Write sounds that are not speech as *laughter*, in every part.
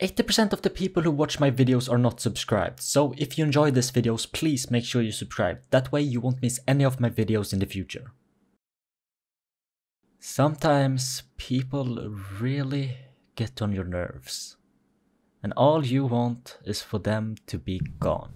80% of the people who watch my videos are not subscribed, so if you enjoy these videos, please make sure you subscribe. That way you won't miss any of my videos in the future. Sometimes people really get on your nerves. And all you want is for them to be gone.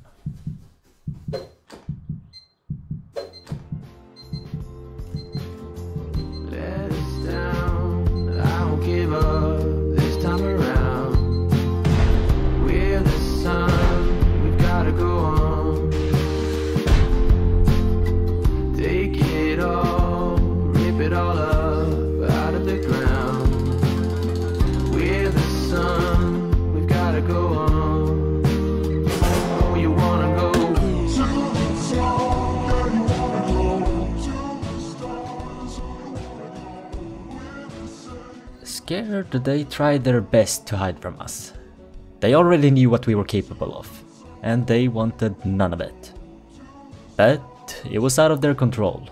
Scared, they tried their best to hide from us. They already knew what we were capable of, and they wanted none of it. But it was out of their control.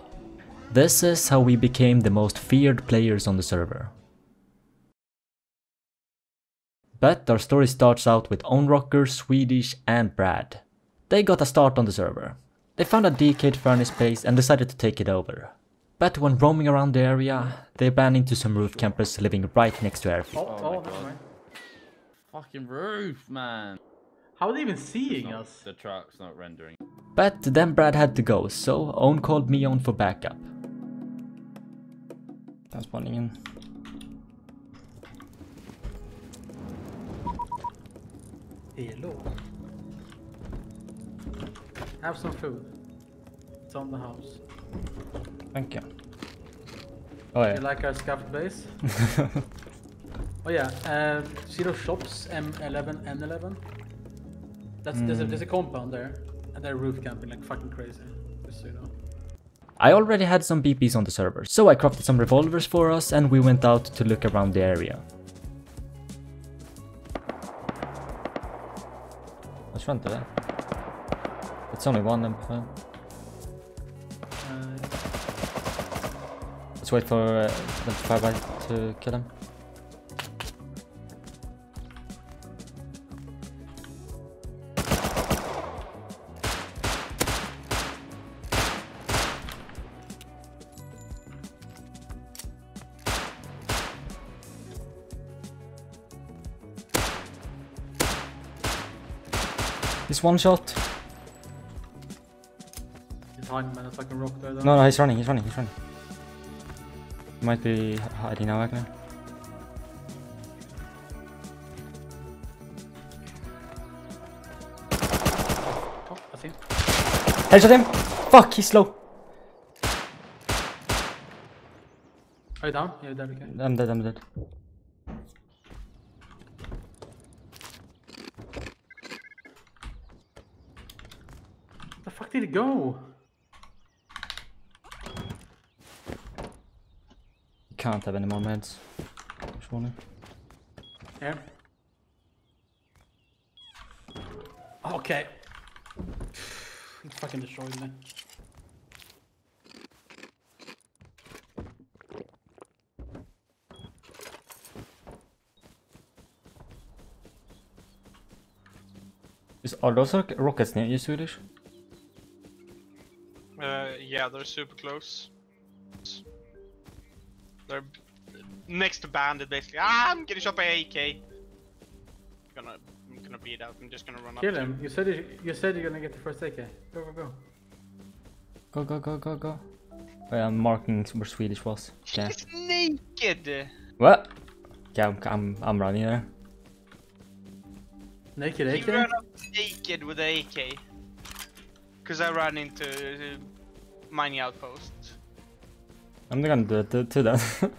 This is how we became the most feared players on the server. But our story starts out with Ownrocker, Swedish, and Brad. They got a start on the server. They found a decayed furnace base and decided to take it over. But when roaming around the area, they ran into some roof campers living right next to airfield. Oh, Oh my oh, that's God. Fucking roof, man. How are they even seeing Not- us? The truck's not rendering. But then Brad had to go, so Owen called me on for backup. Den spårningen. Hello. Have some food. It's on the house. Thank you. Oh yeah. You like our scuffed base? oh yeah. Uh, see those shops M11, N11? That's there's, a, there's a compound there, and they're roof camping like fucking crazy. Just so you know. I already had some BPs on the server, so I crafted some revolvers for us and we went out to look around the area. Jag tror inte det. It's only one MP5. Let's wait for uh, the five to kill him. He's one shot. he's hiding behind a fucking rock there though. No, no, he's running, he's running, he's running. Might be hiding now, actually. Oh, I him. Headshot him! Fuck, he's slow! Are you down? Yeah, there we go. I'm dead, I'm dead. The fuck did he go? Can't have any more meds. Which Surely. Here. Okay. He fucking destroyed me. Is, are those rockets near you, Swedish? Uh, yeah, they're super close. They're next to bandit, basically. Ah, I'm getting shot by AK. Gonna, I'm gonna beat out. I'm just gonna run Kill up. to him. You said you, you said you're gonna get the first AK. Go go go. Go, go, go, go, go. Oh, yeah, I'm marking where Swedish was. *laughs* Okay. He's naked. What? Yeah, I'm, I'm, I'm running there. Naked He ran up naked with the AK. Cause I ran into uh, mining outpost. I'm gonna do it to, to that.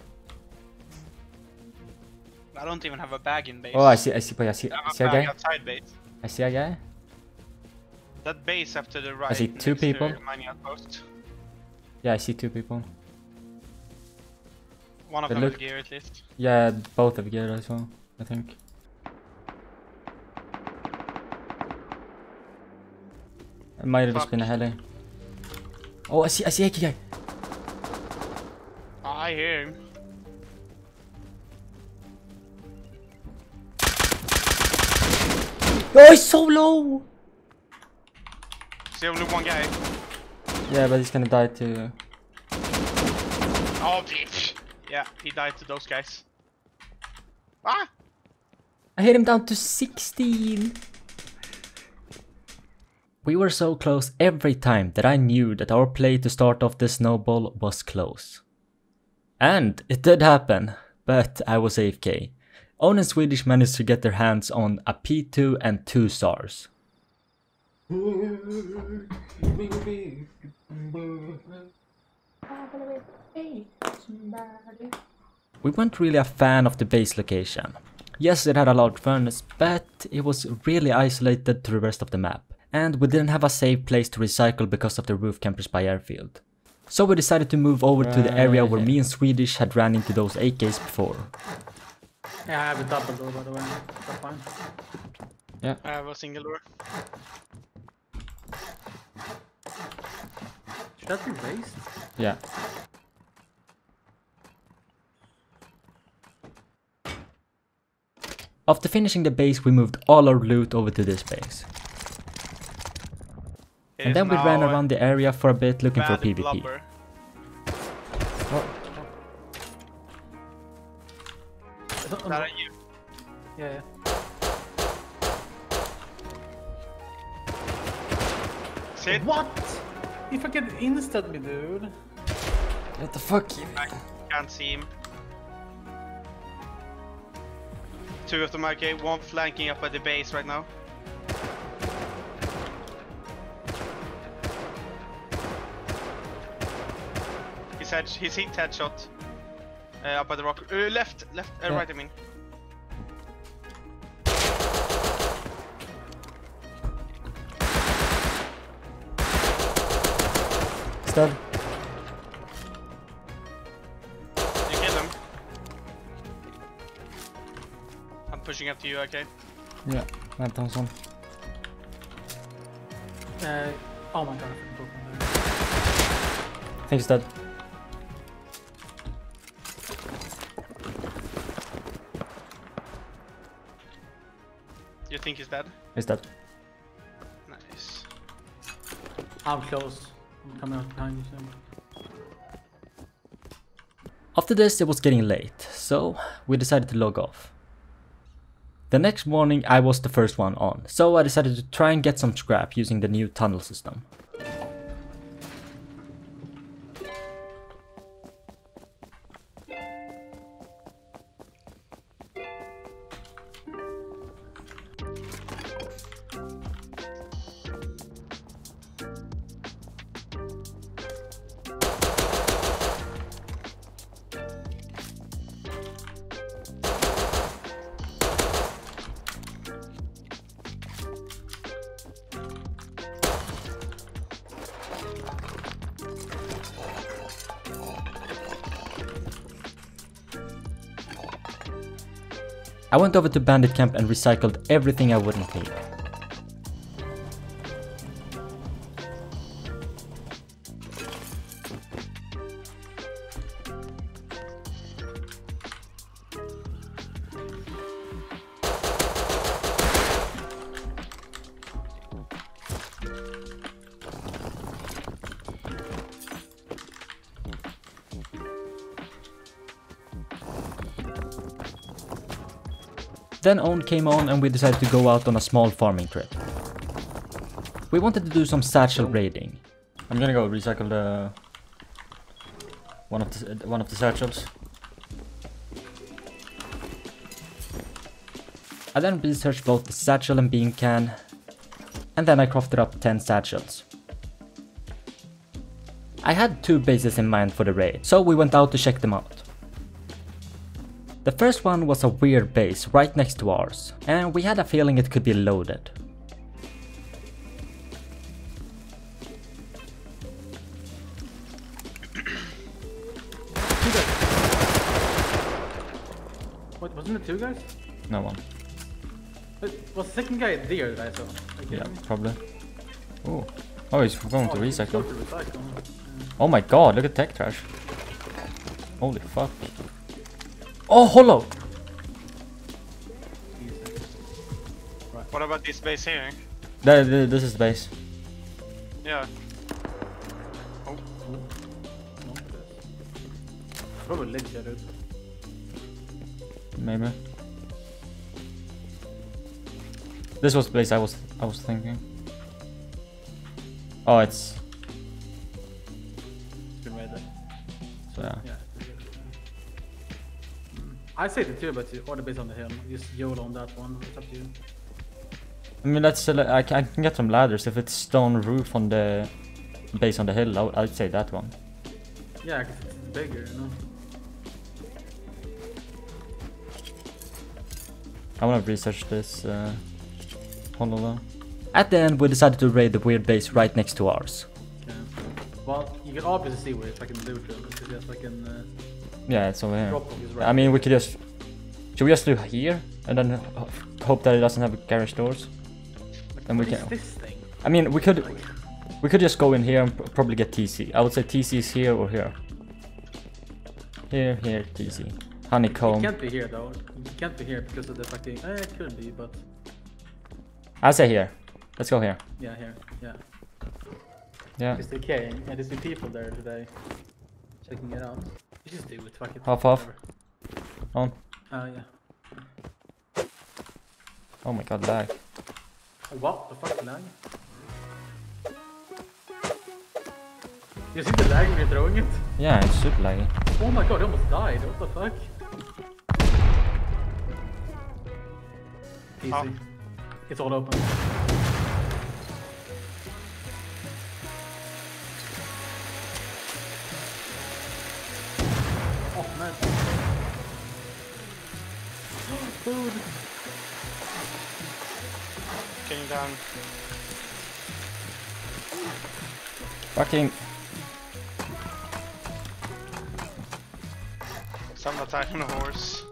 I don't even have a bag in base. oh, I see, I see, I see, I see a a guy. outside base. I see a guy. That base up to the right. I see two people. Yeah, I see two people. One of They them look- gear at least. Yeah, both have gear as well, I think. It might have just been a heli. Oh, I see, I see a guy. I hear him. Oh, he's so low! Is there only one guy? Yeah, but he's gonna die too. Oh, bitch. Yeah, he died to those guys. Ah! I hit him down to 16. We were so close every time that I knew that our play to start off the snowball was close. And it did happen, but I was AFK. Own and Swedish managed to get their hands on a P2 and 2 stars. We weren't really a fan of the base location. Yes, it had a large furnace, but it was really isolated to the rest of the map. And we didn't have a safe place to recycle because of the roof campers by airfield. So we decided to move over to the area where me and Swedish had ran into those AKs before. Yeah, I have a double door by the way. That's fine. Yeah. I have a single door. Should that be raised? Yeah. After finishing the base, we moved all our loot over to this base. It And then we ran around the area for a bit looking for PvP. blubber. Oh. Is it on That the- you. Yeah, yeah. Sit. What? He fucking instant me, dude. What the fuck? I can't see him. Two of them are okay, one flanking up at the base right now. He's head, he's hit headshot. Uh, up by the rock. Uh, left, left, uh, Yeah. right. I mean. He's dead. You kill him. I'm pushing up to you. Okay. Yeah, Matt Thompson. Uh, oh my god, I fucking broke him there. I think he's dead. Think he's dead? He's dead. Nice. I'm close. I'm coming up behind you soon. After this, it was getting late, so we decided to log off. The next morning, I was the first one on, so I decided to try and get some scrap using the new tunnel system. I went over to Bandit Camp and recycled everything I wouldn't need. Then Own came on and we decided to go out on a small farming trip. We wanted to do some satchel raiding. I'm gonna go recycle the one of the one of the satchels. I then researched both the satchel and bean can, and then I crafted up 10 satchels. I had two bases in mind for the raid, so we went out to check them out. The first one was a weird base right next to ours, and we had a feeling it could be loaded. *coughs* What, wasn't it two guys? No one. Wait, was the second guy there that I saw? Yeah, didn't probably. Oh, oh, he's going Oh, he's recycle. going to recycle. Oh my god, look at tech trash. Holy fuck. Oh, hollow! What about this base here? Th- th- this is the base. Yeah. Oh. No, Probably ledge here, dude. Maybe. This was the place I was I was thinking. Oh, it's It's been right there. so yeah. Yeah. I say the two, but you- or the base on the hill. Just YOLO on that one. It's up to you. I mean, let's. Uh, I, can, I can get some ladders if it's stone roof on the base on the hill. I would, I'd say that one. Yeah, 'cause it's bigger, you know. I want to research this uh, Honolulu. At the end, we decided to raid the weird base right next to ours. Yeah. Well, you can obviously see where it's fucking loot room. It's just fucking uh, Yeah, it's over here. right. I mean, we could just. Should we just do here and then hope that it doesn't have garage doors? like, then we can- this thing? I mean, we could Like, we could just go in here and probably get TC. I would say TC is here or here. Here, here, TC. Honeycomb. it can't be here though. It can't be here because of the fucking. Eh, it could be, but I say here. Let's go here. yeah, here, yeah. Yeah. It's decaying, and there's people there today checking it out. Just do it, fuck it. Half off. On. Uh, yeah. Oh my god, lag. Oh, What the fuck, lag? You see the lag when you're throwing it? Yeah, it's super laggy. Oh my god, I almost died. What the fuck? Easy. Oh. It's all open. Oh man. Food. Getting down. Fucking. Some attack on a horse.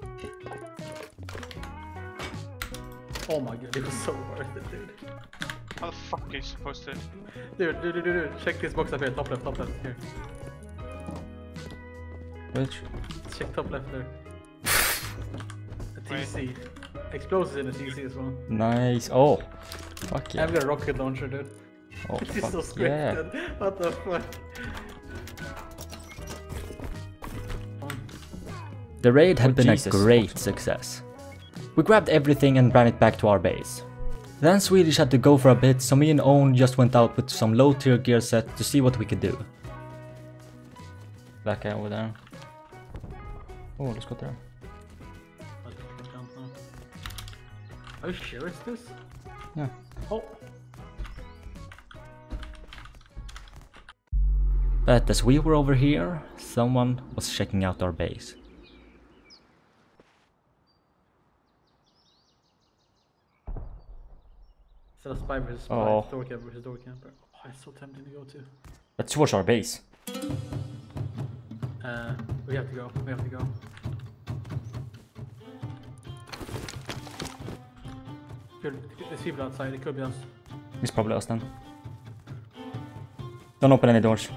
Oh my god, it was so worth it, dude. How the fuck are you supposed to? Dude, dude, dude, dude, dude. check this box up here, top left, top left, here. Which? Check top left there. *laughs* A TC. Explosives in a TC as well. Nice. Oh. Fuck yeah. I've got a rocket launcher, dude. Oh, *laughs* This is so fuck yeah. What the fuck? The raid had Oh, been Jesus. a great success. We grabbed everything and ran it back to our base. Then Swedish had to go for a bit, so me and Owen just went out with some low tier gear set to see what we could do. That guy over there. Oh, let's go there. Are you sure it's this? Yeah. Oh, But as we were over here, someone was checking out our base. instead of spy versus spy, Oh. door camper versus door camper. Oh, it's so tempting to go to. That's towards our base. Uh, we have to go. We have to go. Good. There's people outside. It could be us. It's probably us then. Don't open any doors.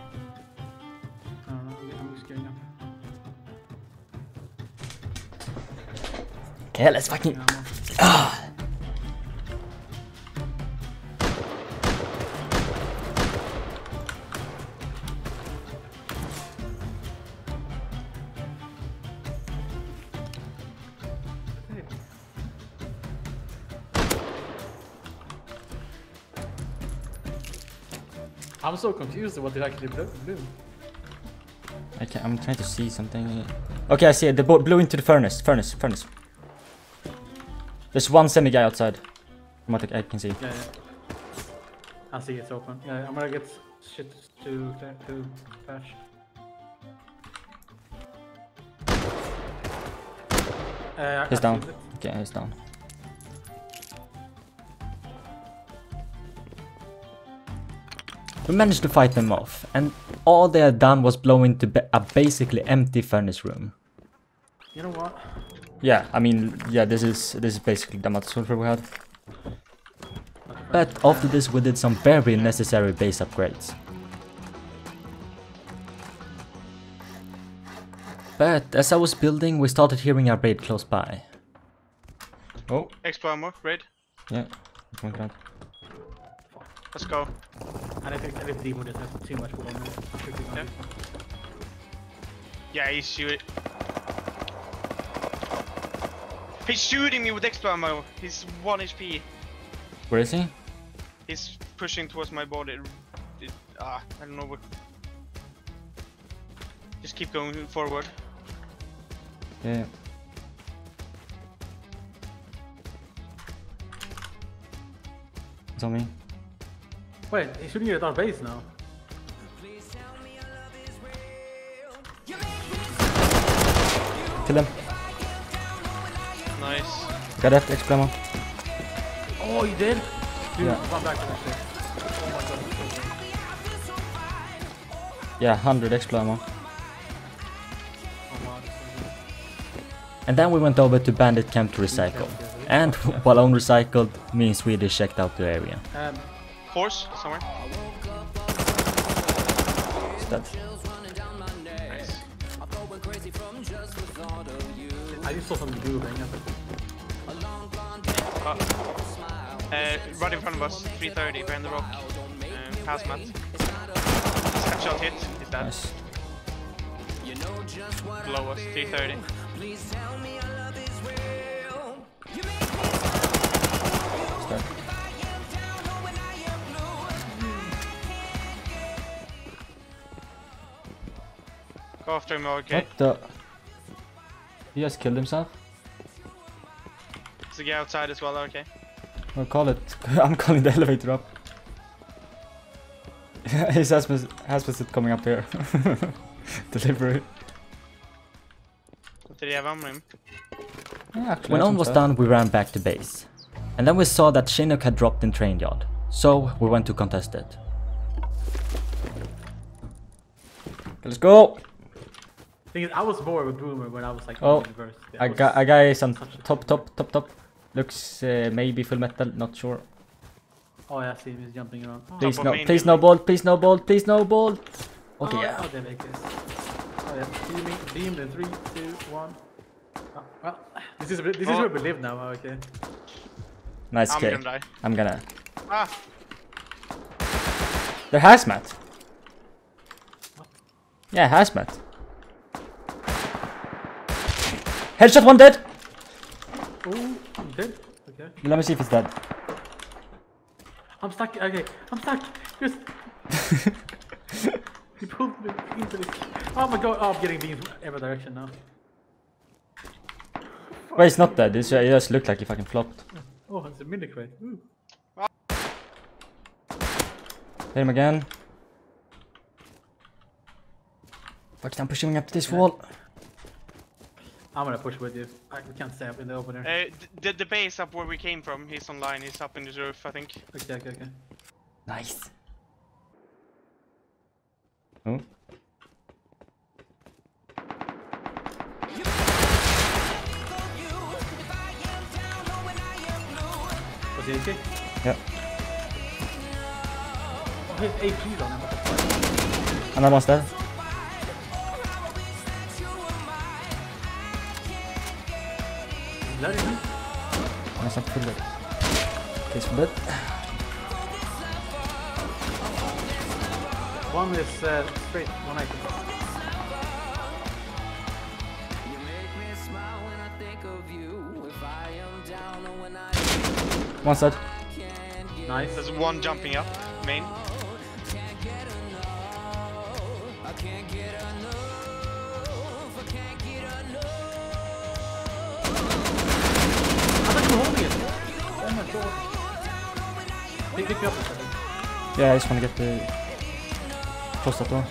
I don't know. I'm just getting. Okay, let's fucking. Yeah, so confused what they actually blew. I can, I'm trying to see something. Okay, I see it. The boat blew into the furnace. Furnace. Furnace. There's one semi guy outside. From what I can see. Yeah, yeah. I see it's open. Yeah, I'm gonna get shit to to flash. Uh, He's down. Okay, he's down. We managed to fight them off, and all they had done was blow into a basically empty furnace room. You know what? Yeah, I mean, yeah, this is this is basically the amount of sulfur we had. But after this we did some very necessary base upgrades. But as I was building we started hearing a raid close by. Oh, Expo ammo, raid. yeah. Come on, come on. Let's go. And I think I think Demo just has too much wood on me. I'm sure he's gonna Yeah. Yeah, he's shooting. He's shooting me with extra ammo. He's 1 HP. Where is he? He's pushing towards my body. It, ah, I don't know what. Just keep going forward. Yeah. It's on me. Wait, he's shooting at our base now. Kill him. Nice. Got that exclamation. Oh, you did? Dude, Yeah. run back to that shit. My god. that's so good. Yeah, 100 exclamation. Oh wow. that's so good. And then we went over to Bandit Camp to recycle. And *laughs* while on recycled, me and Swedish checked out the area. Um, Force somewhere. It's dead. Nice. I just saw something moving. I was like, Uh, right in front of us, 330 behind the rock. Um, hazmat. Headshot hit. He's dead. Nice. Below us, 330. Go after him, okay? What the? He just killed himself? There's a guy outside as well, okay? I'll call it. *laughs* I'm calling the elevator up. *laughs* His husband has coming up here. *laughs* Delivery. Did he have ammo him? Yeah, When I on was so. done, we ran back to base. And then we saw that Chinook had dropped in train yard. So we went to contest it. Let's go! Thing is, I was more of a boomer when I was like Oh, in university. I was- got a guy is top, top, top, top. Looks uh, maybe full metal, not sure. Oh yeah, I see him. He's jumping around. Oh, Please no, please no building. bolt, please no bolt, please no bolt. Okay, oh, yeah. Oh, they make this. Oh yeah, beaming, beamed in three, two, one. Oh, well, this is this is Oh. where we live now. Okay. Nice I'm kill. gonna die. I'm gonna. Ah! They're hazmat. Yeah, hazmat. Headshot one dead. Oh, I'm dead. Okay. Let me see if he's dead. I'm stuck. Okay, I'm stuck. Just. *laughs* you pulled me into this. Oh my god! Oh, I'm getting beams from every direction now. Wait, he's not dead. He just looked like he fucking flopped. Oh, it's a mini crate. Ooh. Hit him again. Fuck, I'm pushing up to this wall. I'm gonna push with you. I, we can't stay up in the opener. Uh, the, the base up where we came from, he's online, he's up in the roof, I think. Okay, okay, okay. Nice. Oh. Was he AK? Yeah. Oh, he has AP on him. What the fuck? Another one's dead. Is that him? Nice, I'm full dead. He's full. One is uh, straight, one item. One's dead. Nice. There's one jumping up, main. God. Pick, pick up a. Yeah, I just wanna get the... Cross that door.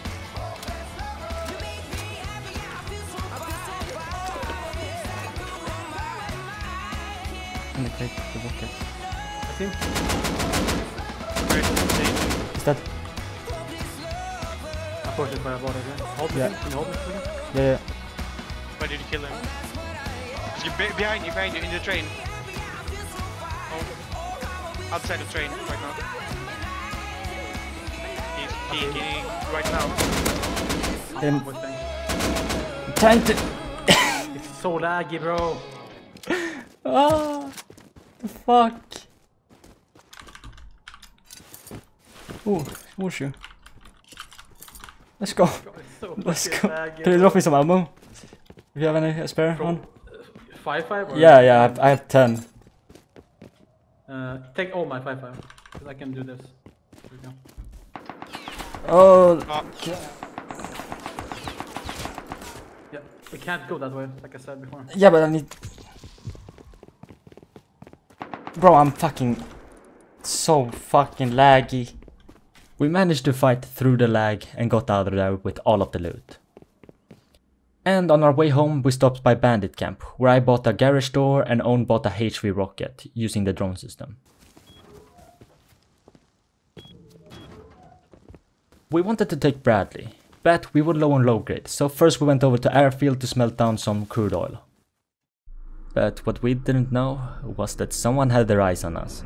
In the crate, the bucket. I think. Great, safe. He's dead. Unfortunately for about again. Hold me. Yeah. Can you hold me a second? Yeah, yeah. Where did you kill him? He's be- behind you, behind you, in the train. Outside the train, right now. He's peeking right now. Him. Trying to... It's so laggy, bro. Ah, the fuck. Oh, horseshoe. Let's go. God, so *laughs* Let's go. laggy. Can you drop me some ammo? If you have any spare one? Five five? Or Yeah, yeah, I have, I have 10. Uh, take all my five five. Cause I can do this. There we go. Oh, Oh, Yeah, we can't go that way, like I said before. yeah, but I need... Bro, I'm fucking... So fucking laggy. We managed to fight through the lag and got out of there with all of the loot. And on our way home, we stopped by Bandit Camp, where I bought a garage door and Owen bought a HV rocket using the drone system. We wanted to take Bradley, but we were low on low grade, so first we went over to airfield to smelt down some crude oil. But what we didn't know was that someone had their eyes on us.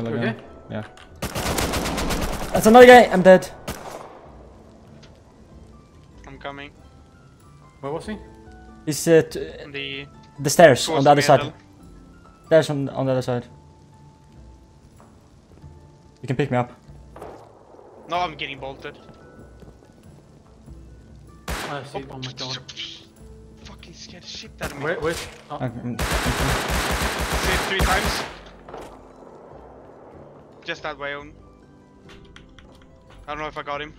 Kill You again. okay? Yeah. That's another guy, I'm dead. I'm coming. where was he? He's uh, t- the the stairs on the other middle. side. Stairs on, on the other side. You can pick me up. No, I'm getting bolted. I see. Oh my god. Fucking scared shit out of me. Where? Where's? Oh, Okay, See it three times. Just that way on. I don't know if I got him.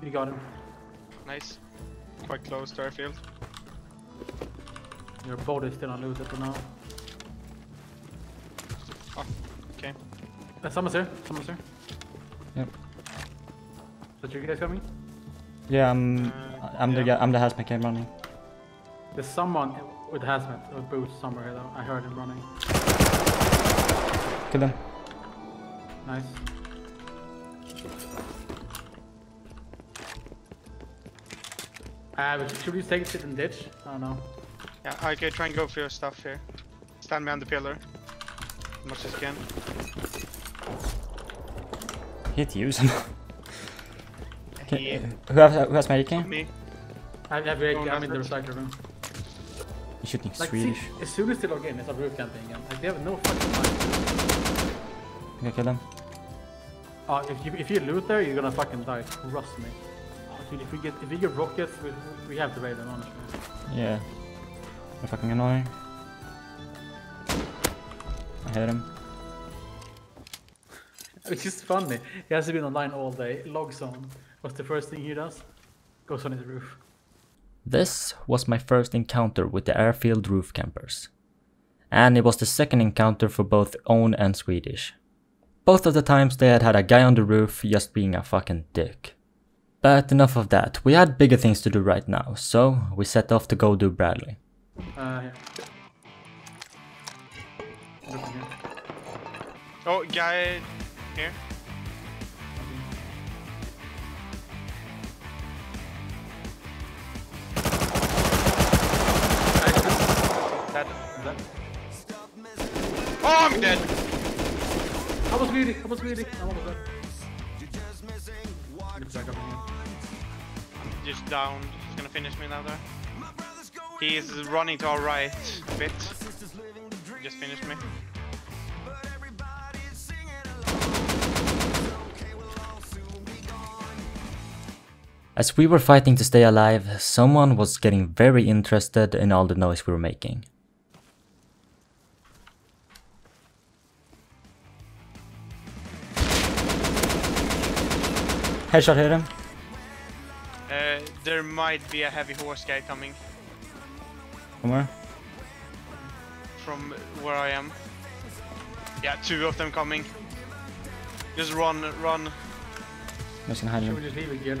you got him. Nice. Quite close to airfield. Your body's still unlooted for now. Okay. Uh, someone's here. Someone's here. Yep. Is that you guys coming? Yeah, I'm. Uh, I'm the yeah. guy. I'm the hazmat guy running. There's someone with hazmat or boots somewhere though. I heard him running. Kill him. Nice. Uh, but should we take it to the ditch? I don't know. Yeah, okay, try and go for your stuff here. Stand behind the pillar. As much as you can. Hit you. some- Okay, He- *laughs* who, has, who has medicine? Me. I have very, Oh, I'm in the nice. recycler room. Shooting Like, Swedish. see, as soon as they log in, it's a roof camping again. Like, they have no fucking mind. Okay, kill him. Uh, if you if you loot there, you're gonna fucking die. Trust me. Oh, dude, if we get if we get rockets, we we have to raid them honestly. Yeah. They're fucking annoying. I hit him. It's just funny. He hasn't been online all day. Logs on. What's the first thing he does? Goes on his roof. This was my first encounter with the airfield roof campers. And it was the second encounter for both Own and Swedish. Both of the times they had had a guy on the roof just being a fucking dick. But enough of that, we had bigger things to do right now, so we set off to go do Bradley. Uh, here. Looking here. Oh, guy here. Oh, I'm dead. I was greedy. I was greedy. I'm almost dead. Get back. Just down. He's gonna finish me now though. He is running to our right a bit. Just finished me. As we were fighting to stay alive, someone was getting very interested in all the noise we were making. Headshot hit him. Uh, there might be a heavy horse guy coming From where? from where I am. Yeah, two of them coming. Just run, run. I'm just gonna hide Should we him. just leave it gear?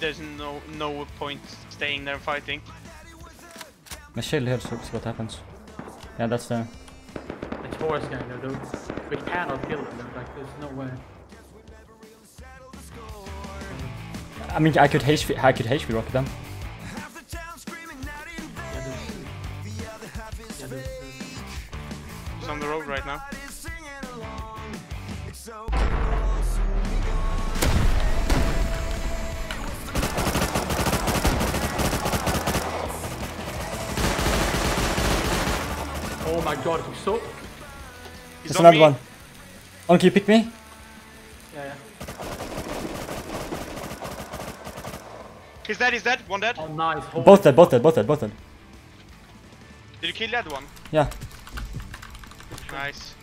There's no no point staying there fighting. Let's chill here, so see what happens. Yeah, that's the... It's horse gang though, dude. We cannot kill them. Like, there's no way. I mean, I could HV, I could HV rocket them. Yeah, there's, yeah, there's, there's, He's on the road right now. Oh my god, he's so. He's There's on another me. one. Can you pick me? Yeah, yeah. He's dead, he's dead. One dead. Oh, nice. Holy Both dead, both dead, both dead, both dead. Did you kill that one? Yeah. Nice.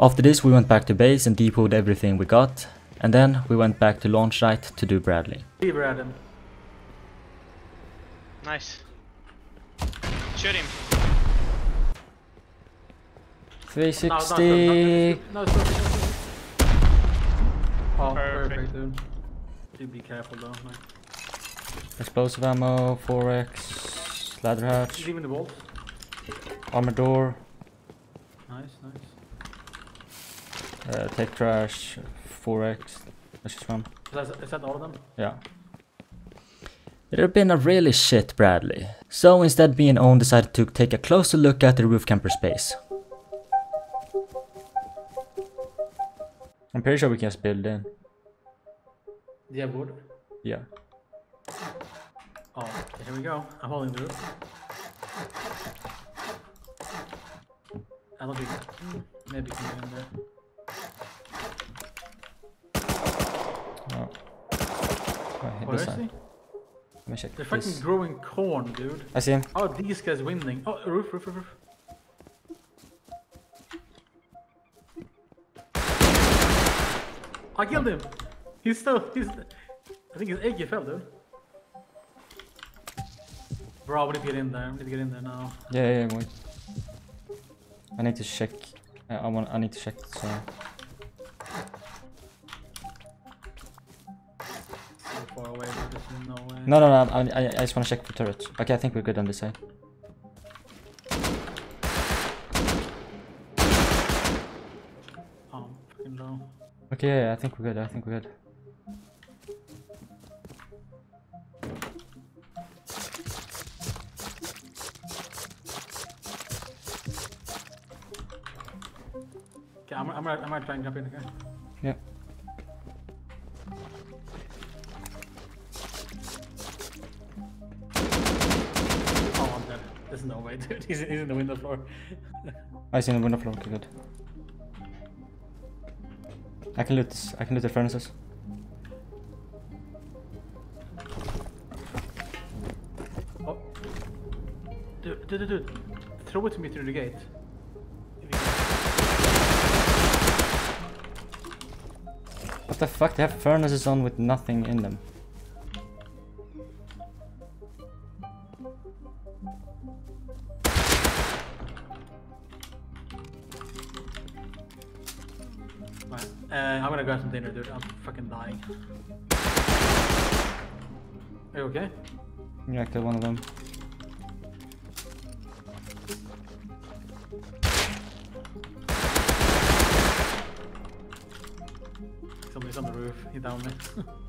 After this we went back to base and depoted everything we got, and then we went back to launch site to do Bradley. Fever at him. Nice. Shoot him. No, no, 360. no, no, no, no, no, no. Oh, Perfect. perfect, dude. Do be careful though. Like, Explosive ammo, 4x, ladder hatch, he's even the wolf. armor door, Nice, nice. uh, tech trash, 4x. That's just one. Is that, is that all of them? Yeah. It had been a really shit Bradley. So instead me and Owen decided to take a closer look at the roof camper space. I'm pretty sure we can just build in. Do you have wood? Yeah. Oh, here we go. I'm holding the roof. I don't think. Maybe can get in there. Oh. Oh, hit Where this is side. he? Let me check They're fucking growing corn, dude. I see him. Oh, these guys winning? Oh, roof, roof, roof, roof. I killed him. He's still. He's. I think his egg fell, dude. Bro, we need to get in there. We need to get in there now. Yeah, yeah, yeah, wait. I need to check. I, I want. I need to check. So So far away, no way. no, no, no. I, I, I just want to check for turrets. Okay, I think we're good on this side. Oh, fucking low. Okay, I think we're good. I think we're good. Okay, I'm, I'm, gonna, I'm gonna try and jump in again. Yeah. Oh, I'm dead. There's no way, dude. *laughs* He's, he's in the window floor. *laughs* Oh, I see the window floor. Okay, good. I can loot this. I can loot the furnaces. Oh. Dude, dude, dude. Throw it to me through the gate. If you can. What the fuck? They have furnaces on with nothing in them. Right. Uh, I'm gonna grab some dinner, dude. I'm fucking dying. Are you okay? Yeah, I killed one of them. Somebody's on the roof. He downed me. *laughs*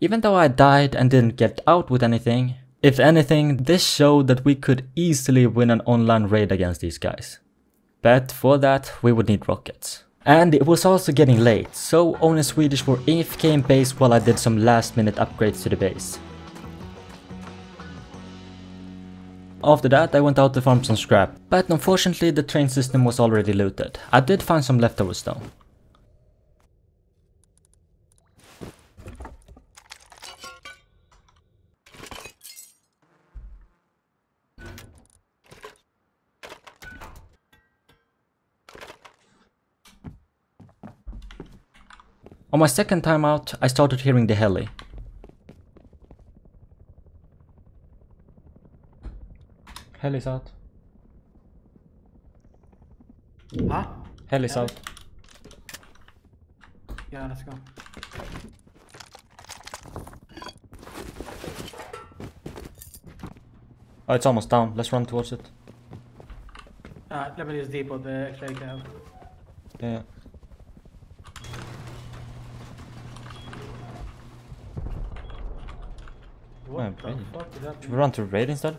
Even though I died and didn't get out with anything, if anything, this showed that we could easily win an online raid against these guys. But for that, we would need rockets. And it was also getting late, so and Swedish were AFK in base while I did some last minute upgrades to the base. After that, I went out to farm some scrap, but unfortunately the train system was already looted. I did find some leftovers though. On my second time out, I started hearing the heli. Heli's out. Huh? Heli's Heli? out. Yeah, let's go. Oh, it's almost down. Let's run towards it. Uh, let me use depot the extra AK. Yeah. yeah. What Yeah, the brilliant. fuck is that? Should we run to raid instead?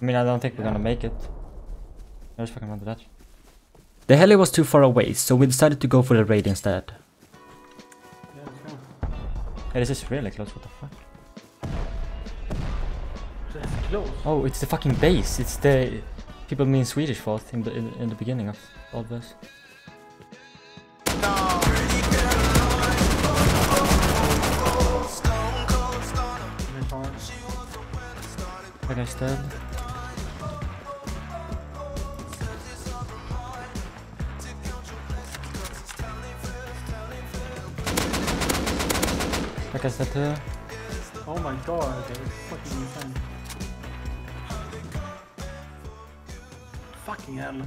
I mean, I don't think we're gonna make it. Let's fucking run to that. The heli was too far away, so we decided to go for the raid instead. Yeah, let's go. Hey, this is really close. What the fuck? That's close. Oh, it's the fucking base. It's the people mean Swedish fault in the in, in the beginning of all this. Guy's dead too. Oh my god, it's fucking insane. Fucking hell.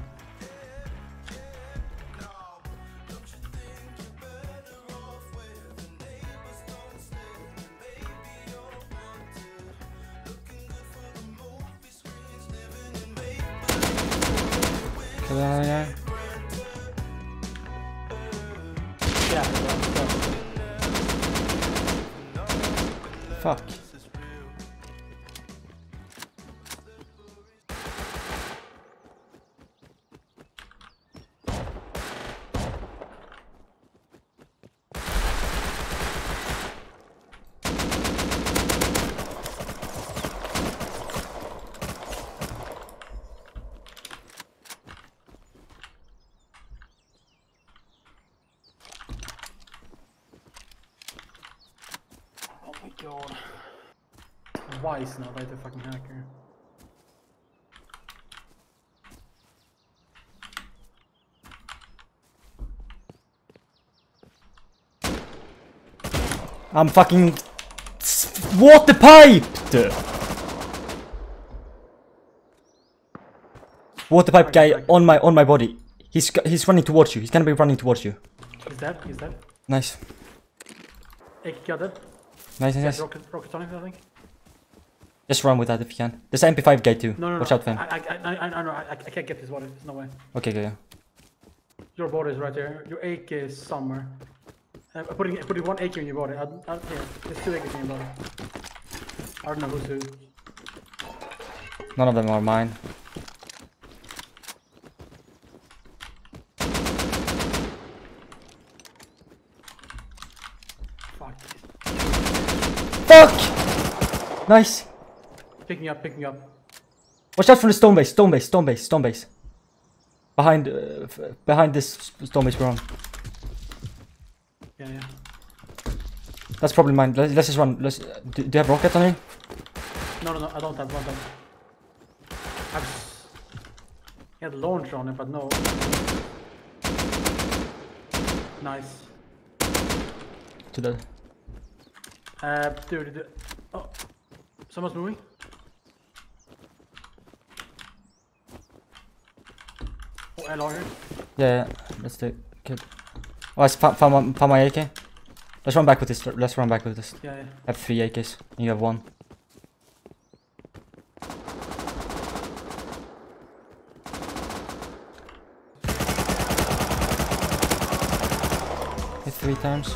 Wise now, like the fucking hacker. I'm fucking water piped. Water pipe guy on my on my body. He's he's running towards you. He's gonna be running towards you. He's dead, he's dead. Nice, got dead. nice, nice. Nice. Rocket, rocket on him, I think. Just run with that if you can. There's an MP5 guy too. No, no, Watch no. out for him. I, I, I, I, know, I, I can't get his body. There's no way. Okay, okay. yeah. Your body is right there. Your AK is somewhere. Uh, I'm putting, I'm putting one AK in your body. I, I, yeah, there's two AKs in your body. I don't know who's who. None of them are mine. Fuck. Fuck! Nice. Picking up, picking up. Watch out for the stone base. Stone base. Stone base. Stone base. Behind, uh, behind this stone base we're on. Yeah, yeah. That's probably mine. Let's, let's just run. Let's. Do, do you have rockets on you? No, no, no, I don't have one. I've s- he had launcher on it, but no. Nice. To the. Uh, dude, dude. Oh, someone's moving. LR here. Yeah, yeah. Let's do it. Good. Oh, I s- found, found, my, found my AK. Let's run back with this. Let's run back with this. Yeah, yeah. I have three AKs. You have one. Hit three times.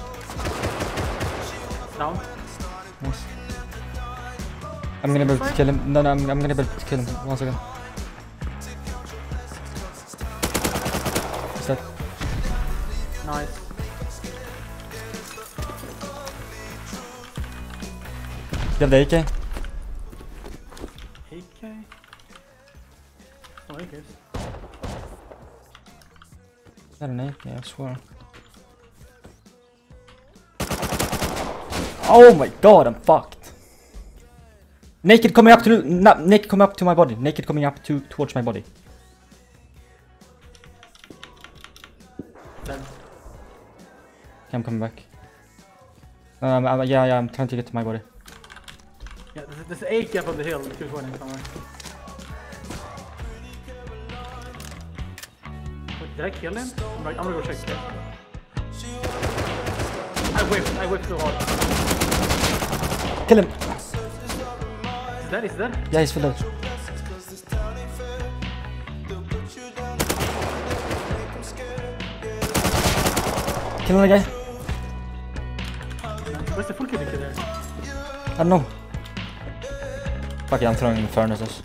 Down. Nice. I'm gonna be able to kill him. No, no, I'm, I'm gonna be able to kill him. One second. You have the AK? AK. Oh, okay. Got an AK, I swear. Oh my god, I'm fucked. Naked coming up to na naked coming up to my body. Naked coming up to towards my body. Okay, I'm coming back. Um, yeah, yeah, I'm trying to get to my body. There's, there's AK up on the hill. Keep running somewhere. Wait, did I kill him? I'm, like, I'm gonna go check. I whipped. I whipped so hard. Kill him! Is that? Is that? Yeah, he's full dead. Kill the guy. Where's the full kid there? I don't know. Fuck it, I'm throwing in furnaces.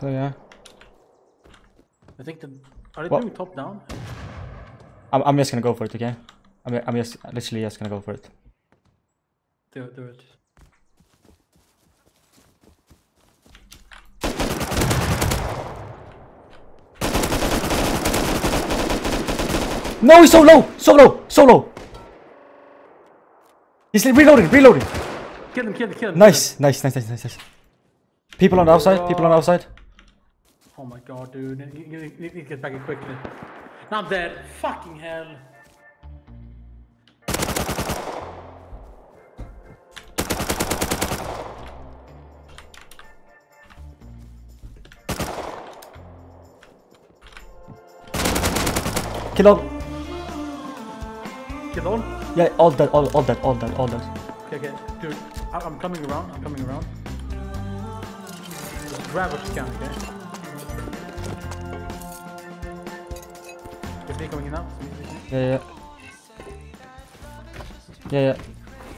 The. I think the. Are they What? doing top down? I'm, I'm just gonna go for it, okay? I'm, I'm just literally just gonna go for it. Do, do it. No, he's so low! So low! So low! He's reloading, reloading! Kill him, kill him, kill him. Nice, nice, nice, nice, nice, nice. People on the outside, people on the outside. Oh my god, dude. You, need to get back in quickly. Now I'm dead. Fucking hell. Kill all. Kill all? Yeah, all dead, all, all that, all that, all that. Okay, okay. Dude, I, I'm coming around. I'm coming around. Just grab what you can, okay? Is me coming in now? Is me- is me- Yeah, yeah. Yeah, yeah.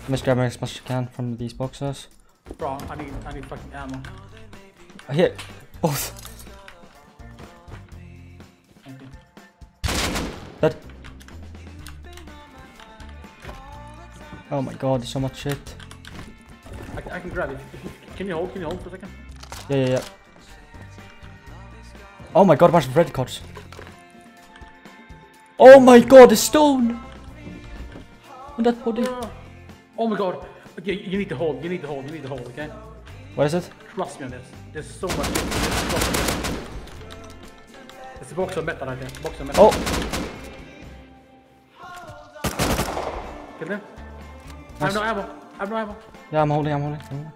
I'm just grabbing as much as I can from these boxes. Bro, I need, I need fucking ammo. Here, both. Thank Oh my god, there's so much shit. I, can- I can grab it. Can you hold? Can you hold for a second? Yeah, yeah, yeah. Oh my god, a bunch of red cards. Oh my god, a stone! On that body. Oh my god. Okay, you need to hold. You need to hold. You need to hold. Okay. What is it? Trust me on this. There's so much. There's so a box of metal right there. Box of metal. Oh! Kill I have no ammo. I have no ammo. Yeah, I'm holding, I'm holding. I'm holding.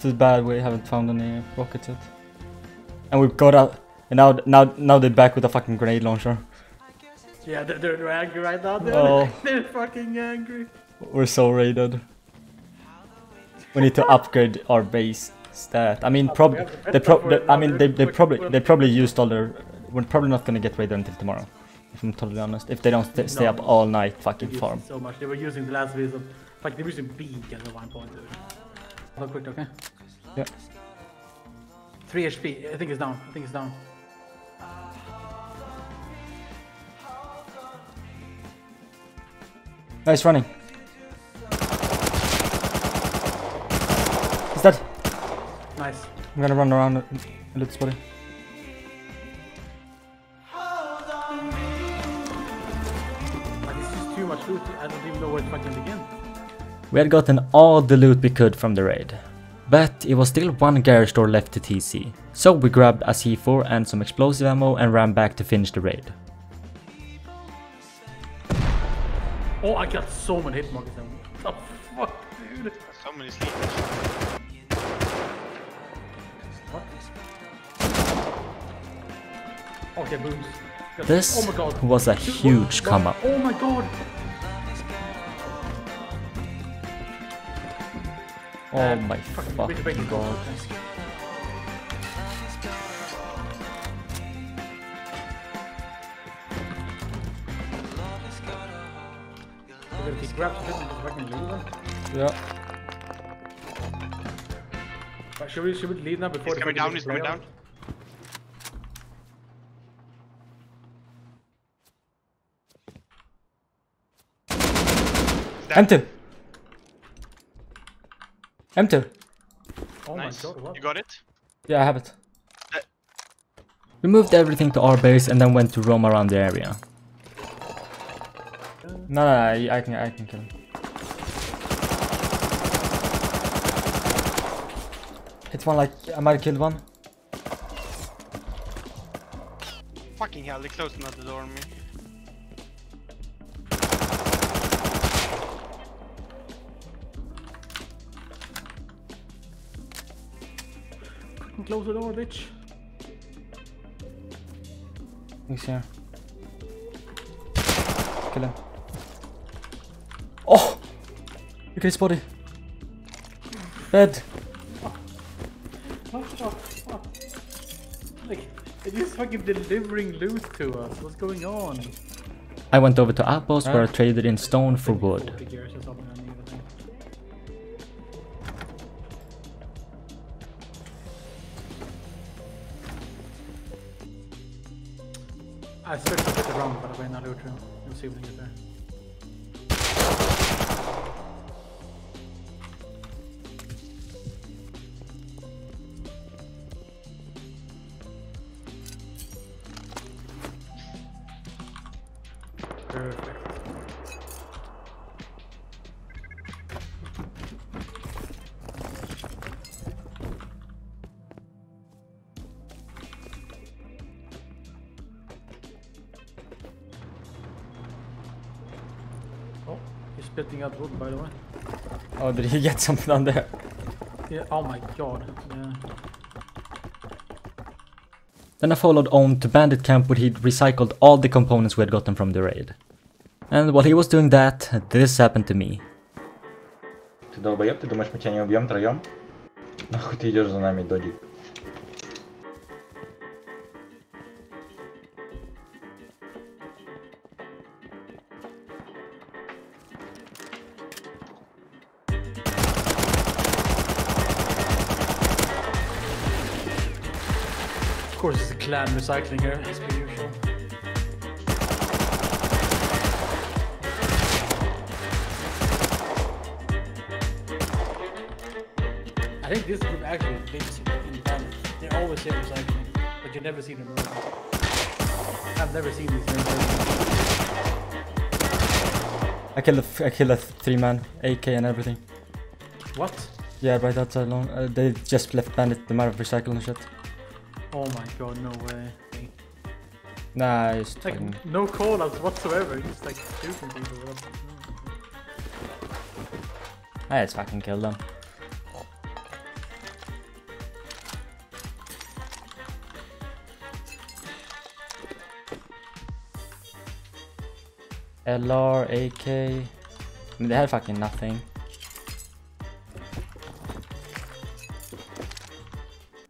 Too bad we haven't found any rockets yet. And we've got out. And now, now, now they're back with a fucking grenade launcher. Yeah, they're, they're angry right now. They're, Oh. *laughs* they're fucking angry. We're so raided. We need to upgrade our base stat. I mean, prob we have to they prob for they- it I mean, they, they probably they probably used all their. We're probably not gonna get raided until tomorrow. If I'm totally honest, if they don't st stay up all night fucking farm. so much. They were using the last video. Like they were using B as a one point. Real quick, okay? Yeah. 3 HP. I think it's down. I think it's down. Nice running. Is that? Nice. I'm gonna run around and loot this body. Loot. I don't even know where to fucking begin. We had gotten all the loot we could from the raid. But it was still one garage door left to TC, so we grabbed a C4 and some explosive ammo and ran back to finish the raid. Oh, I got so many hit markers. then. What the fuck, dude? So many sleepers. What? Okay, booms. This oh my god. was a huge come up. Oh my god. Oh Uh, my fucking- fucking wait, wait, wait. god. We're gonna keep grab and fucking leave. Yeah. Right, should we should we leave now before He's the coming down, he's coming down. out? M2! M2! Oh nice. my god, what? You got it? Yeah, I have it. Uh, we moved everything to our base and then went to roam around the area. No, no, no I, I can, I can kill him. Hit one like, I might have killed one. Fucking hell, they closed another door on me. Close the door, bitch. He's here. Kill him. Oh! Look at his body. Dead. Like, it is fucking delivering loot to us. What's going on? I went over to Outpost where I traded in stone for wood. you're spitting out wood by the way. Oh, did he get something on there? Yeah, oh my god. Yeah. Then I followed Ohm to Bandit Camp where he'd recycled all the components we had gotten from the raid. And while he was doing that, this happened to me. Ты долбоеб, ты думаешь, мы тебя не убьем троем? Нахуй ты идешь за нами, Додик? Course, it's a clan recycling here, as per usual. I think this group actually lives in Thailand. They always say recycling, but you never see them around. I've never seen these names. I killed a, f- I killed a three man, AK and everything. What? Yeah, by that long. Uh, they just left bandit, the might of recycling and shit. Oh my god, no way. Nah, just Like, fucking. no call outs whatsoever, just like shooting people. I just fucking killed them. LR, AK. I mean, they had fucking nothing.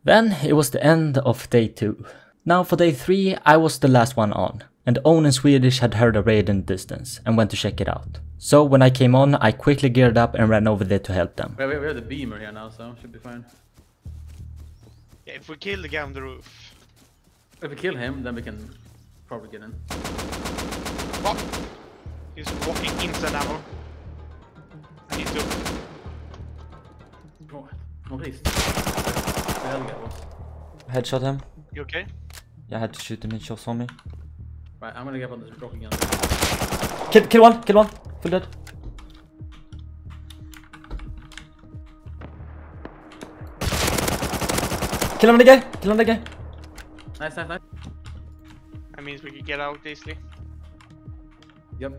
Then it was the end of day 2. Now for day 3 I was the last one on, and Owen and Swedish had heard a raid in the distance and went to check it out. So when I came on I quickly geared up and ran over there to help them. We have, we have the beamer here now, so should be fine. Yeah, if we kill the guy on the roof. If we kill him, then we can probably get in. What? He's walking inside ammo. I need to. Oh, no, please. Headshot him. You okay? Yeah, I had to shoot him, he saw me. Right, I'm gonna get on this rock again. Kill, kill one, kill one. Full dead. Kill him again, kill him again. Nice, nice, nice. That means we can get out easily. Yep.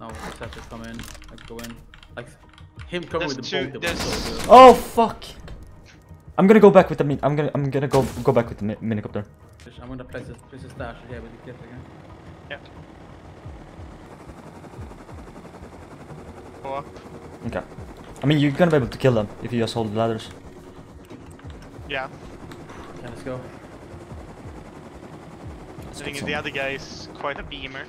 Now set to come in, like go in. Like him coming There's with the two- boat that was there's- Oh fuck! I'm gonna go back with the min. I'm gonna I'm gonna go go back with the mi minicopter. I'm gonna place a, place a stash here with the kit again. Yeah. Go up. Okay. I mean, you're gonna be able to kill them if you just hold the ladders. Yeah. Yeah, let's go. I think the other guy is quite a beamer.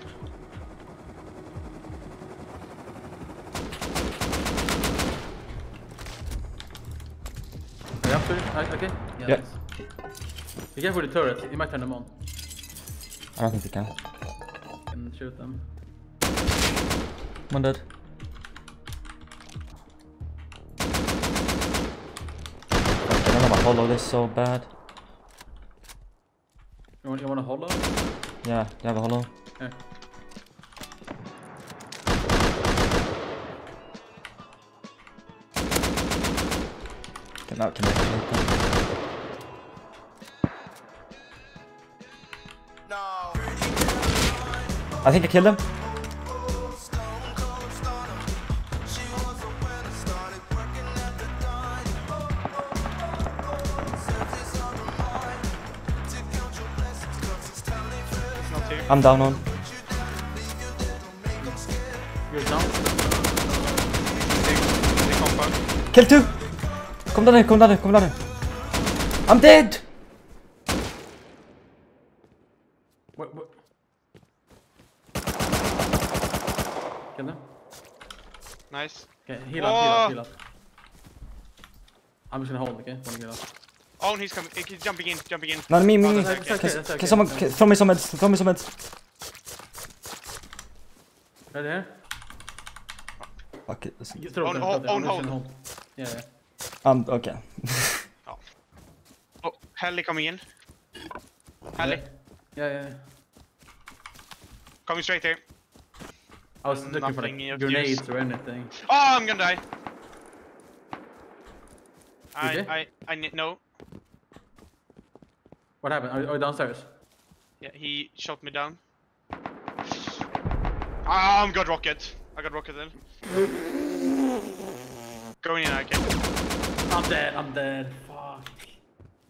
Are you up to it? Uh, Okay? Yeah. Yeah. nice. Be careful with the turrets, you might turn them on. I don't think they can. You can shoot them. One dead. I don't know I hollow this so bad. You want, you want a hollow? Yeah, you have a hollow. Okay. Get out to make I think I killed him. It's not here. I'm down on. You're down? Kill two! Kom down here, come down here, come down here. I'm dead! What, what? Kill them. Nice. Okay, heal up, heal up, Oh. heal up. I'm just gonna hold, okay? Wanna get up. Oh, he's coming. He's jumping in, jumping in. No, me, me, Oh, me. that's That's okay. okay, Can, that's can someone can, throw me some meds? Throw me some meds. Right there? Fuck it. listen. You throw On them, hold- throw them. on I'm hold. Yeah, yeah. Um, okay. *laughs* Oh, Heli coming in. Heli, Yeah, yeah, yeah. coming straight here. I was looking for Nothing like grenades use. or anything. Oh, I'm gonna die. I, you? I, I need no. What happened? Are, are you downstairs? Yeah, he shot me down. Ah, I'm got rocket. I got rocket then. *laughs* Going in, I can. I'm dead, I'm dead. Fuck.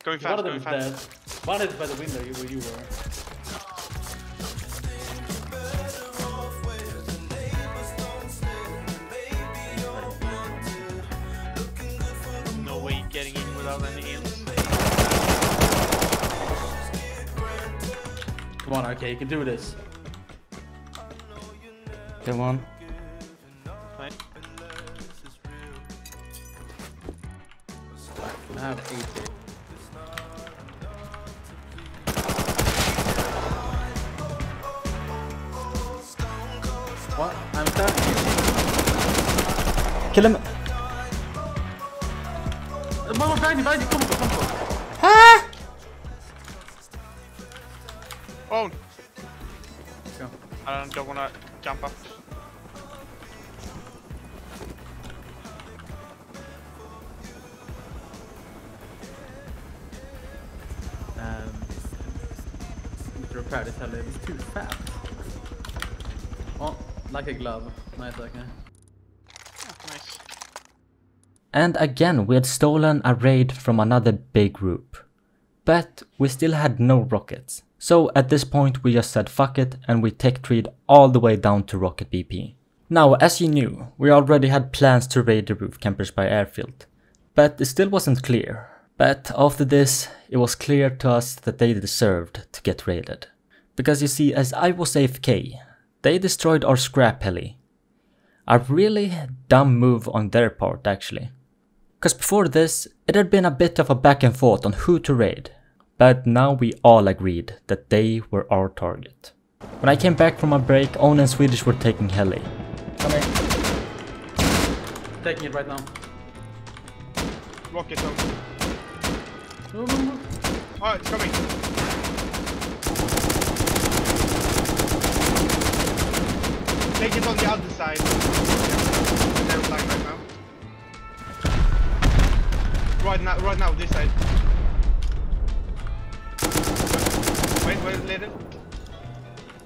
Going One fast, of them going is fast. dead. One is by the window you- where you were. No way getting in without any heals. Come on, okay, you can do this. Get one. Have 80. What? I'm you. Kill him. Behind you, behind you, come like a glove. Nice, okay. And again, we had stolen a raid from another big group. But we still had no rockets. So at this point we just said fuck it and we tech treed all the way down to Rocket BP. Now as you knew, we already had plans to raid the roof campers by airfield. But it still wasn't clear. But after this, it was clear to us that they deserved to get raided. Because you see, as I was AFK, they destroyed our scrap heli. A really dumb move on their part actually. Cause before this, it had been a bit of a back and forth on who to raid. But now we all agreed that they were our target. When I came back from my break, Owen and Swedish were taking heli. Come here. Taking it right now. Rocket out. Move, move, move. Oh, it's coming. Take it on the other side. They're flying right now. Right now, right now, this side. Wait, wait, little.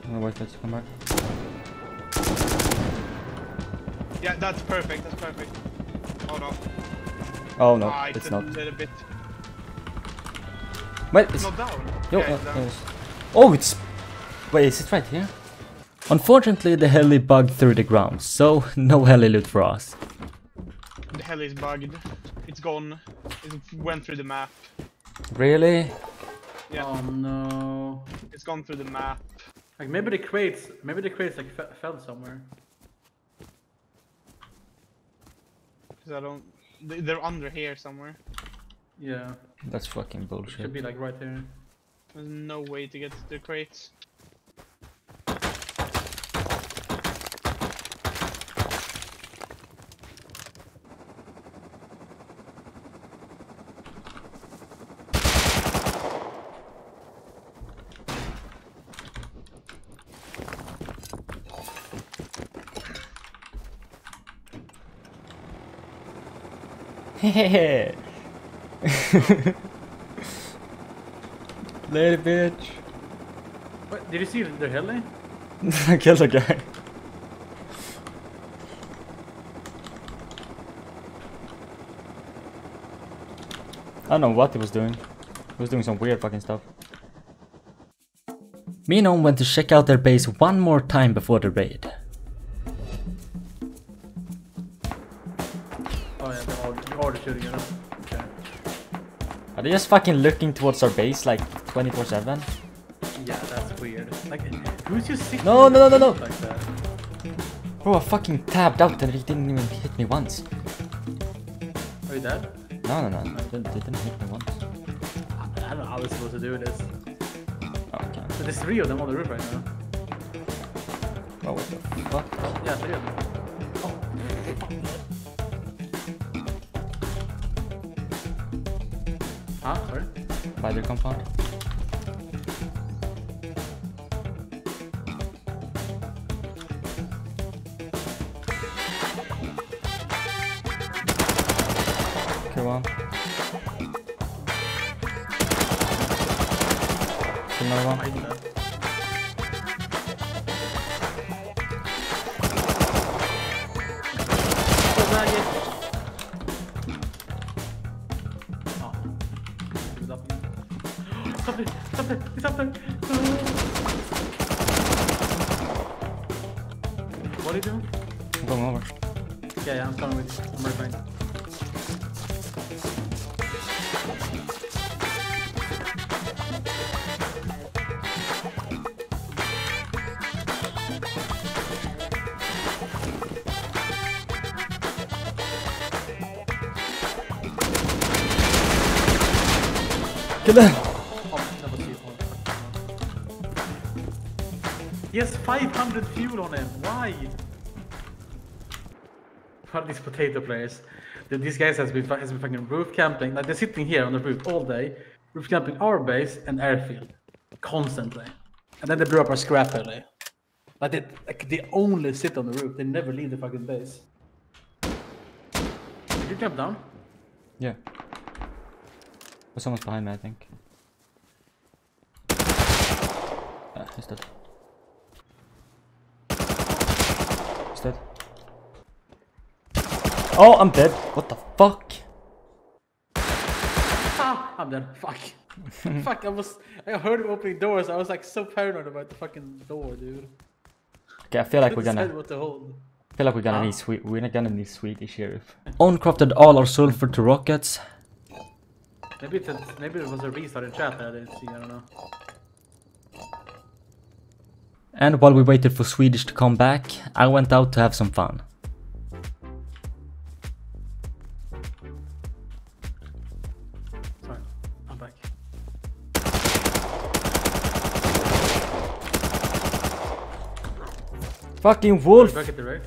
I'm gonna wait for it to come back. Yeah, that's perfect. That's perfect. Oh no. Oh no, Ah, it's a not. little bit. Wait, It's it's. not down. Yo, yeah, uh, it's down. there's- Oh, it's. Wait, is it right here? Unfortunately, the heli bugged through the ground, so *laughs* no heli loot for us. The hell is bugged. It's gone. It went through the map. Really? Yeah. Oh no. It's gone through the map. Like maybe the crates, maybe the crates like fe- fell somewhere. Cause I don't. they- They're under here somewhere. Yeah, That's fucking it bullshit. should be like right here. There's no way to get to the crates. *laughs* Later, bitch. What, did you see the heli? *laughs* I killed a guy. I don't know what he was doing. He was doing some weird fucking stuff. Me and Own went to check out their base one more time before the raid. Shooting at us. Okay. Are they just fucking looking towards our base like 24 7? Yeah, that's weird. Like, who's just sitting No, no, no, no, no. like that? Bro, I fucking tabbed out and he didn't even hit me once. Are you dead? No, no, no. They, they didn't hit me once. I don't know how we're supposed to do this. Oh, okay. But there's three of them on the roof right now. Oh, what the fuck? Yeah, three of them. Huh? Sorry? By their compound? For these potato players, Th- these guys has been has been fucking roof camping. Like they're sitting here on the roof all day, roof camping our base and airfield, constantly. And then they blew up our scrap heli. Like they, like they only sit on the roof. They never leave the fucking base. Did you jump down? Yeah. But someone's behind me, I think. Ah, he's dead. He's dead. Oh, I'm dead. What the fuck? Ah, *laughs* I'm dead. Fuck. *laughs* Fuck, I was. I heard him opening doors. I was like so paranoid about the fucking door, dude. Okay, I feel like we're gonna. what to hold. I feel like we're gonna Huh? need sweet. We're not gonna need Swedish sheriff. Own crafted all our sulfur to rockets, Maybe it's a, maybe it was a restart in chat that I didn't see. I don't know. and while we waited for Swedish to come back, I went out to have some fun. Fucking wolf! Back at the right.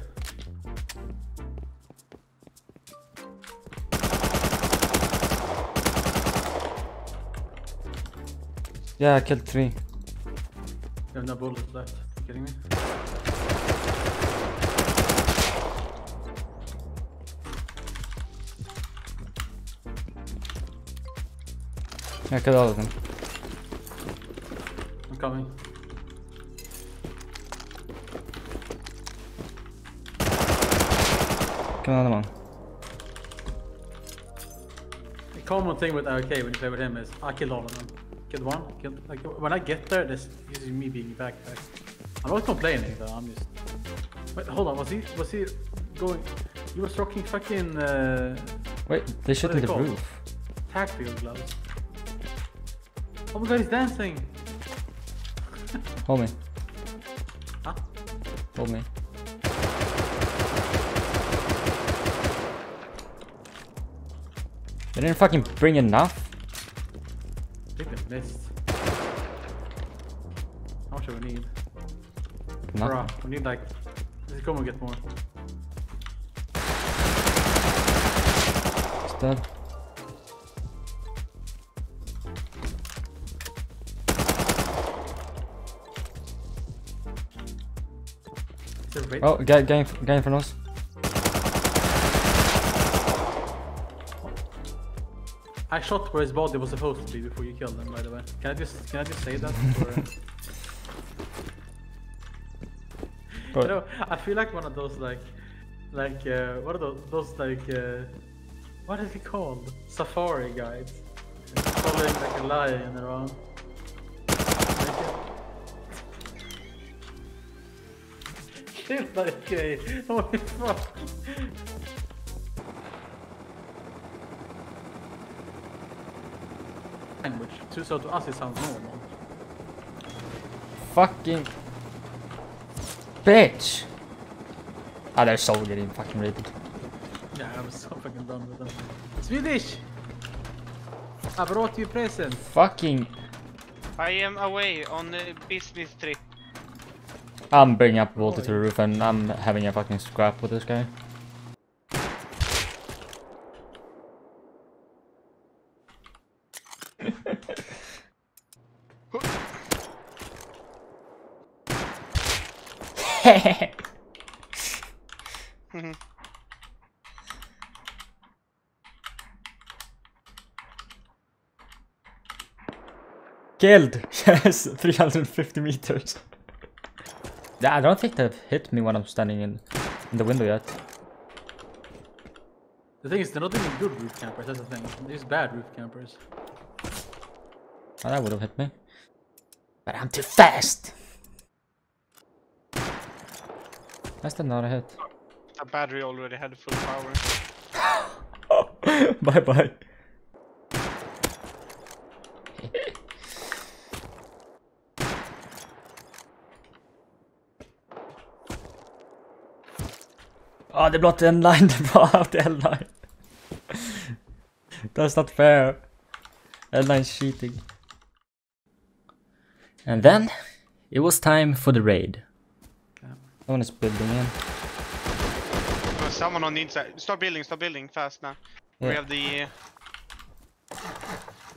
Yeah, I killed three. You have no bullets left. Are You kidding me? Yeah, I killed all of them. I'm coming. Another one. The common thing with RK when you play with him is I killed all of them. Killed one. Killed like when I get there, this is me being backpack. I'm not complaining though. I'm just. Wait, hold on. Was he was he going? He was rocking fucking uh, Wait, they shot are in the called? roof. tactical gloves. Oh my god, he's dancing. Hold me. Huh? Hold me. They didn't fucking bring enough. They missed. How much do we need? Nothing. Bruh, we need like. Let's come and get more. It's dead. Is there raid? Oh, guy, guy, in- guy in front of us. I shot where his body was supposed to be before you killed him. By the way, can I just can I just say that? Or, *laughs* you know, I feel like one of those like, like uh, what are those those like, uh, what is it called? Safari guides, following like a lion around. Feel like *laughs* gay. *laughs* What the fuck? Language. So, so to us it sounds normal. Fucking bitch. Ah, they're so getting fucking raided. Yeah, I was so fucking done with them. Swedish! I brought you present. Fucking. I am away on a business trip. I'm bringing up Walter to the roof and I'm having a fucking scrap with this guy. *laughs* Killed! Yes! 350 meters. Yeah, I don't think they've hit me when I'm standing in, in the window yet. The thing is, they're not even good roof campers, that's the thing. They're bad roof campers. Oh, that would have hit me. But I'm too fast! That's still not a hit. The battery already had full power. bye bye. Ja, det blir en line, *laughs* det blir out en line. That's not fair. L9's cheating. And then it was time for the raid. Someone is building in. There's someone on the inside. Start building, start building fast now. We have the... Uh,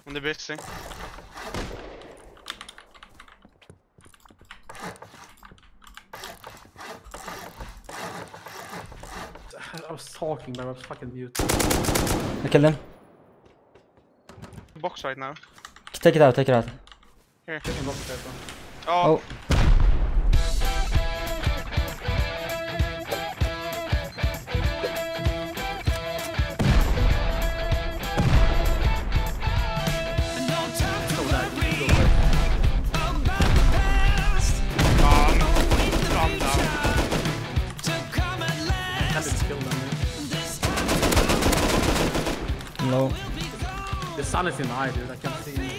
on the busy. I was talking, but I was fucking mute. I killed him. Box right now. Take it out, take it out. Here. In box there, so. Oh, Oh. Yeah. No. The sun is in the eye, dude. I can't see him.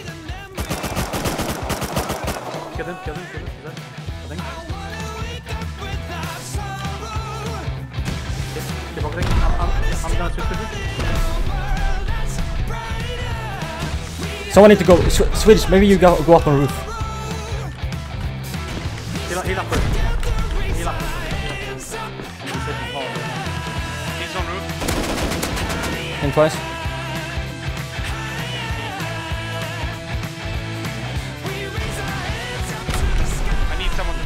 Kill him, kill him, kill him. Is that? I think. Keep, keep focusing. I'm, I'm, I'm gonna switch with you. Someone need to go. Sw Swedish, maybe you go, go up on roof. Heal, heal up first. Heal up first. He's hitting hard. He's on roof. In twice.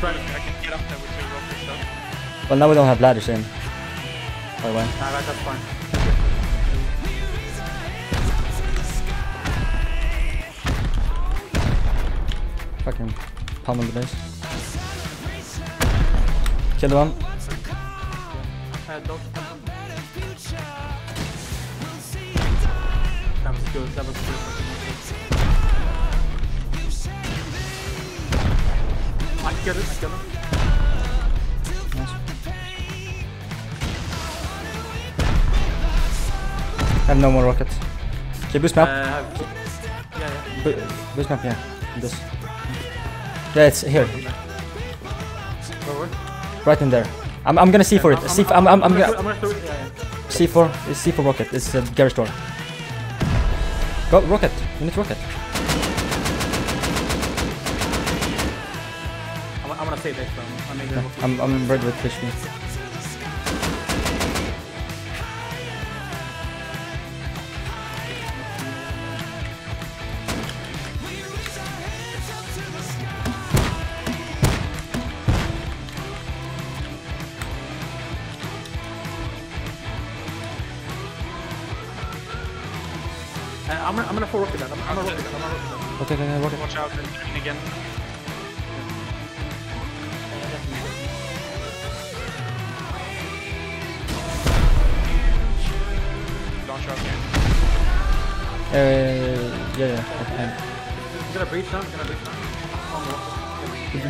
I need someone to roof. I can get up there with two rockets though. Well, now we don't have ladders in. By the way. Nah, that's fine. Fucking pummel the base. Kill the one. Uh, don't. That was good. That was good. I killed. I killed it. I have no more rockets. Okay, boost Uh, map. have- yeah, yeah. Bo boost map, yeah. This. Yeah, it's here. Forward. Right in there. I'm, I'm gonna see for it. See, I'm, I'm, I'm gonna. gonna. I'm gonna throw it. Yeah, yeah. C4. It's C4 rocket. It's a garage door. Go, rocket. You need rocket. I'm, I'm save it. Yeah, I'm, I'm ready with fish meat.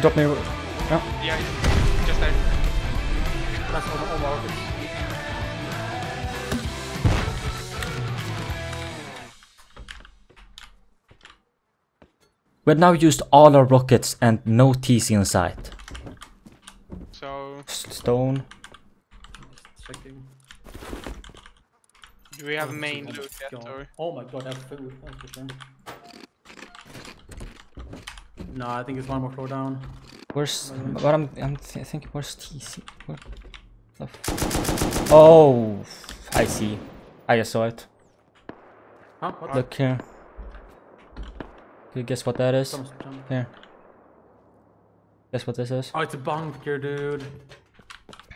Drop me. No. Yeah, just there. That's all, all my rockets. We've now used all our rockets and no TC in sight. So, Stone. Do we have Oh, main my loot yet, or? Oh my god, that's food. That's for sure. No, I think it's one more floor down. Where's? But I'm. I'm th thinking. Where's TC? Where? the f- Oh, I see. I just saw it. Huh? What? Look here. Can you guess what that is? Here. Guess what this is? Oh, it's a bunker, dude.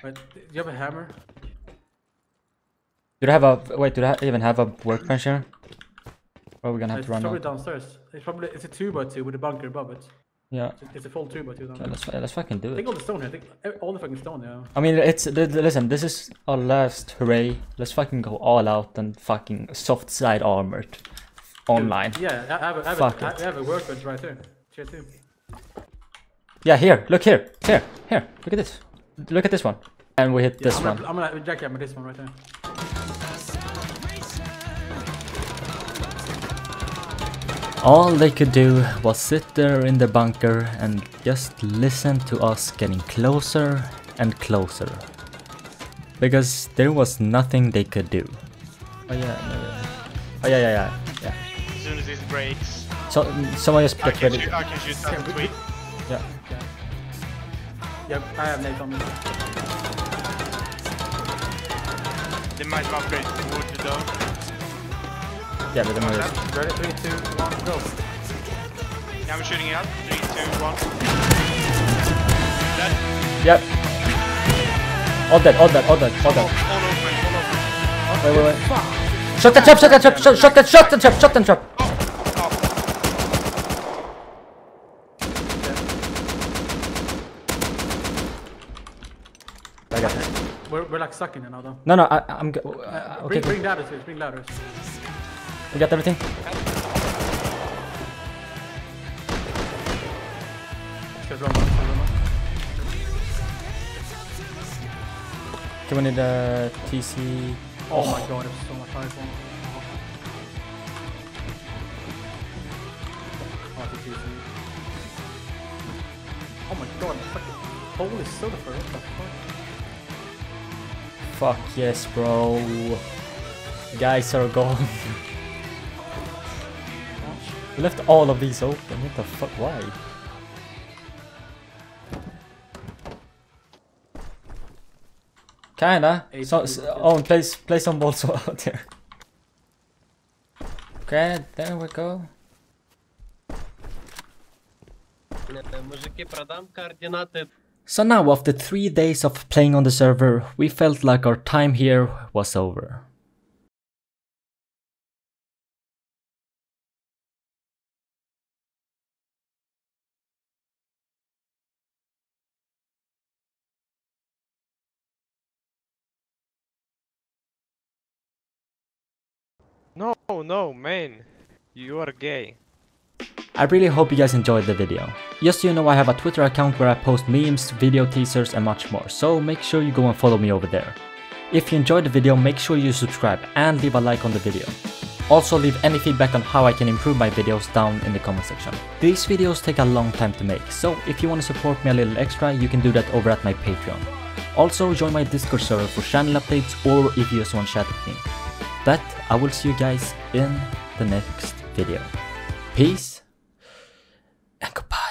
Wait, do you have a hammer? Do I have a wait? Do I even have a workbench here? Or are we gonna have it's to run It's probably out? downstairs. It's probably it's a two by two with a bunker above it. Yeah. It's a, full two by two down yeah let's let's fucking do Take it. all the stone here. Take eh, all the fucking stone, yeah. I mean, it's listen. This is our last hooray. Let's fucking go all out and fucking soft side armored online. Yeah, I I have a, I have Fuck a, it. I have a workbench right there. Tier two. Yeah, here. Look here. Here. Here. Look at this. Look at this one. And we hit Yeah, this I'm one. Gonna, I'm gonna jackhammer this one right there. All they could do was sit there in the bunker and just listen to us getting closer and closer. Because there was nothing they could do. Oh yeah. no, yeah. Oh yeah, yeah, yeah. Yeah. As soon as this breaks, So someone just I get can ready. shoot, I can shoot that tweet. Yeah. Yeah, I have Nate on me. They might upgrade to wood though. Yeah, but then we just. Ready? Three, two, one, go. Yeah, I'm shooting it up. Three, two, one. Dead. Yep. All dead. All dead. All dead. All All, dead. all open, all open. Wait, wait, wait. Shot that trap! Shot that trap! Shot, shot that! Shot that trap! Shot that trap! I got it. We're, we're like stuck in it now though. No, no, I, I'm. go- Uh, okay, bring, bring ladders, please. Bring ladders. We got everything. Just run up, just run up. Okay, we need uh, a TC. Oh, my god, there's so much high. Oh, it's. Oh my god, fucking holy sulfur what the fuck? Fuck yes, bro. Guys are gone. *laughs* We left all of these open. What the fuck? Why? Kinda. So, so oh, and place place some *laughs* out there. Okay, there we go. So now, after three days of playing on the server, we felt like our time here was over. No, no, man. You are gay. I really hope you guys enjoyed the video. Just so you know I have a Twitter account where I post memes, video teasers and much more, so make sure you go and follow me over there. If you enjoyed the video make sure you subscribe and leave a like on the video. Also leave any feedback on how I can improve my videos down in the comment section. These videos take a long time to make, so if you want to support me a little extra you can do that over at my Patreon. Also join my Discord server for channel updates or if you just want to chat with me. But I will see you guys in the next video. Peace and goodbye.